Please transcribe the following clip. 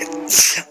It's so